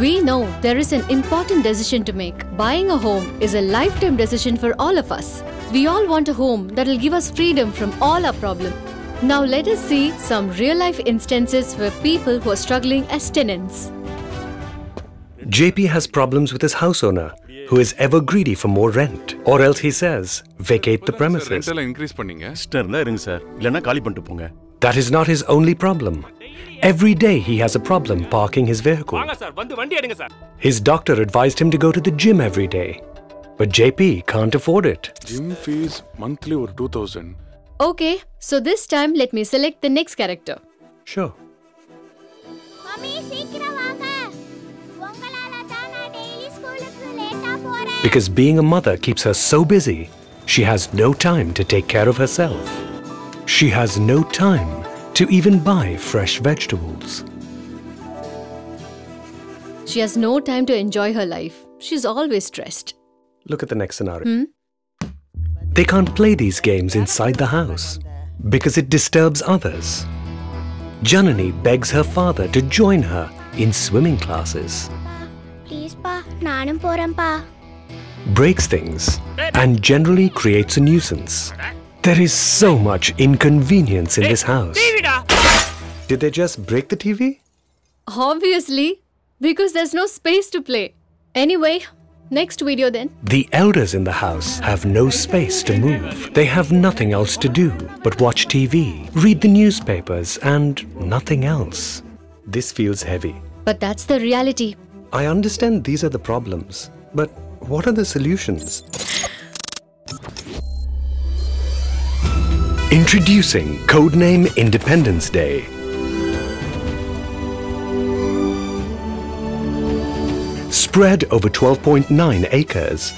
We know there is an important decision to make. Buying a home is a lifetime decision for all of us. We all want a home that will give us freedom from all our problems. Now let us see some real-life instances where people who are struggling as tenants. JP has problems with his house owner, who is ever greedy for more rent. Or else he says, vacate the premises. That is not his only problem. Every day he has a problem parking his vehicle. His doctor advised him to go to the gym every day. But JP can't afford it. Gym fees monthly were 2000. Okay, so this time let me select the next character. Sure. Because being a mother keeps her so busy, she has no time to take care of herself. She has no time to even buy fresh vegetables. She has no time to enjoy her life. She's always stressed. Look at the next scenario. Hmm? They can't play these games inside the house because it disturbs others. Janani begs her father to join her in swimming classes. Please, Pa, Pa. Breaks things and generally creates a nuisance. There is so much inconvenience in this house. Did they just break the TV? Obviously, because there's no space to play. Anyway, next video then. The elders in the house have no space to move. They have nothing else to do but watch TV, read the newspapers, and nothing else. This feels heavy. But that's the reality. I understand these are the problems, but what are the solutions? Introducing Codename Independence Day. Spread over 12.9 acres.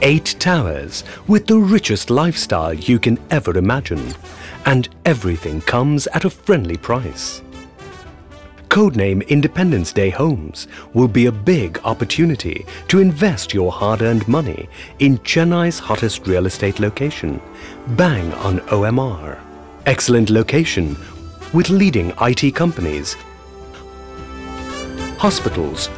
Eight towers with the richest lifestyle you can ever imagine. And everything comes at a friendly price. Codename Independence Day Homes will be a big opportunity to invest your hard earned money in Chennai's hottest real estate location, bang on OMR. Excellent location with leading IT companies, hospitals,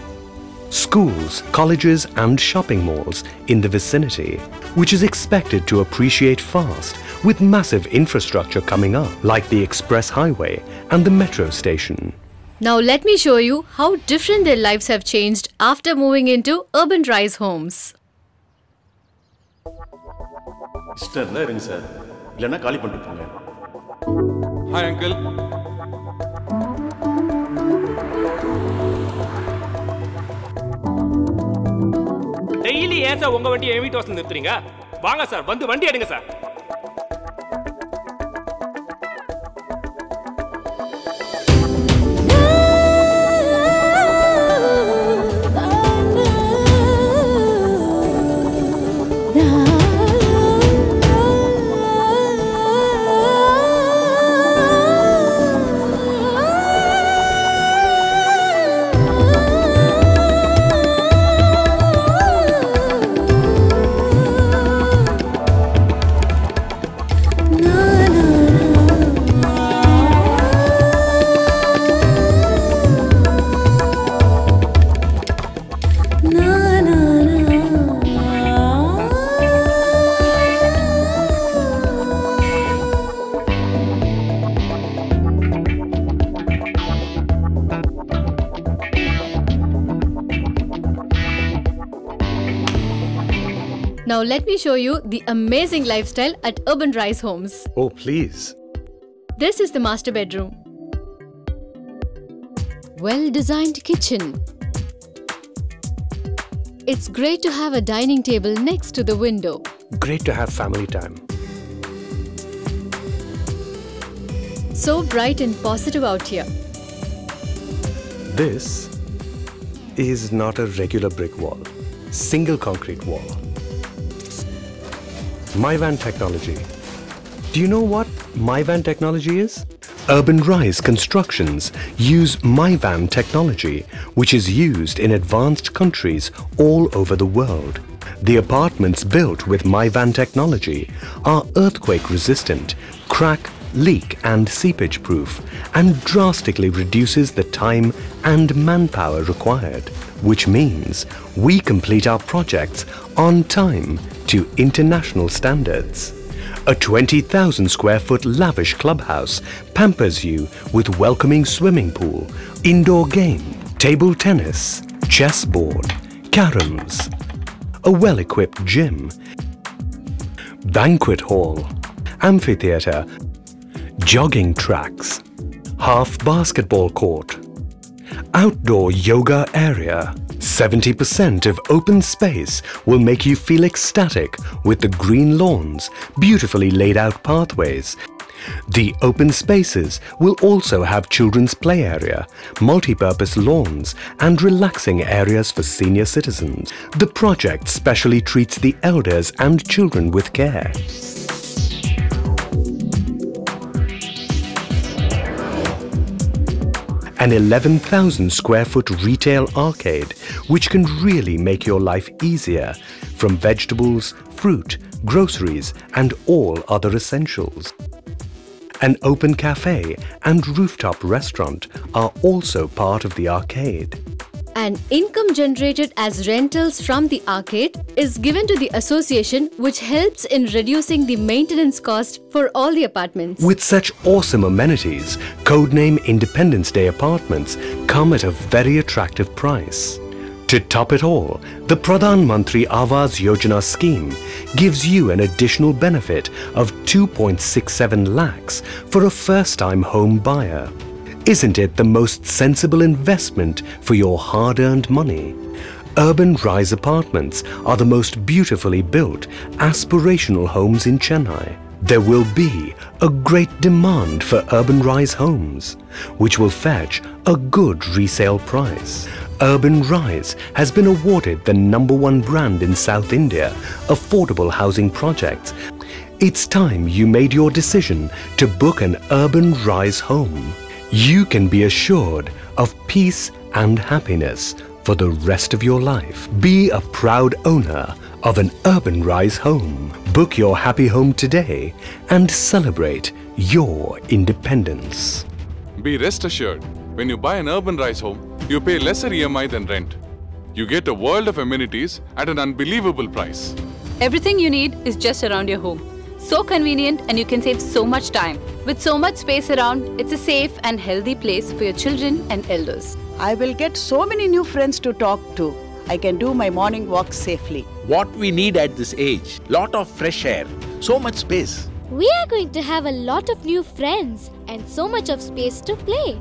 schools, colleges, and shopping malls in the vicinity, which is expected to appreciate fast with massive infrastructure coming up, like the express highway and the metro station. Now let me show you how different their lives have changed after moving into urban rise homes. இஷ்டம் இருந்தா இருங்க sir இல்லைன்னா காலி பண்ணிட்டு போங்க. Hi uncle daily ஏன் sir உங்க வண்டி என் வீட்டு வாசல் நிறுத்துறீங்க? வாங்க சார் வந்து வண்டி எடுங்க sir Now let me show you the amazing lifestyle at Urbanrise Homes. Oh, please. This is the master bedroom. Well designed kitchen. It's great to have a dining table next to the window. Great to have family time. So bright and positive out here. This is not a regular brick wall, single concrete wall. Mivan technology. Do you know what Mivan technology is? Urbanrise Constructions use Mivan technology, which is used in advanced countries all over the world. The apartments built with Mivan technology are earthquake resistant, crack, leak and seepage proof and drastically reduces the time and manpower required, which means we complete our projects on time to international standards. A 20,000 square foot lavish clubhouse pampers you with welcoming swimming pool, indoor game, table tennis, chessboard, caroms, a well-equipped gym, banquet hall, amphitheatre, jogging tracks, half basketball court, outdoor yoga area. 70% of open space will make you feel ecstatic with the green lawns, beautifully laid out pathways. The open spaces will also have children's play area, multi-purpose lawns and relaxing areas for senior citizens. The project specially treats the elders and children with care. An 11,000 square foot retail arcade which can really make your life easier from vegetables, fruit, groceries and all other essentials. An open cafe and rooftop restaurant are also part of the arcade. And income generated as rentals from the arcade is given to the association, which helps in reducing the maintenance cost for all the apartments. With such awesome amenities, codename Independence Day apartments come at a very attractive price. To top it all, the Pradhan Mantri Awas Yojana scheme gives you an additional benefit of 2.67 lakhs for a first-time home buyer. Isn't it the most sensible investment for your hard-earned money? Urbanrise Apartments are the most beautifully built, aspirational homes in Chennai. There will be a great demand for Urbanrise homes, which will fetch a good resale price. Urbanrise has been awarded the number one brand in South India, affordable housing projects. It's time you made your decision to book an Urban Rise home. You can be assured of peace and happiness for the rest of your life. Be a proud owner of an Urbanrise home. Book your happy home today and celebrate your independence. Be rest assured, when you buy an Urbanrise home, you pay lesser EMI than rent. You get a world of amenities at an unbelievable price. Everything you need is just around your home. So convenient and you can save so much time. With so much space around, it's a safe and healthy place for your children and elders. I will get so many new friends to talk to. I can do my morning walk safely. What we need at this age, lot of fresh air, so much space. We are going to have a lot of new friends and so much of space to play.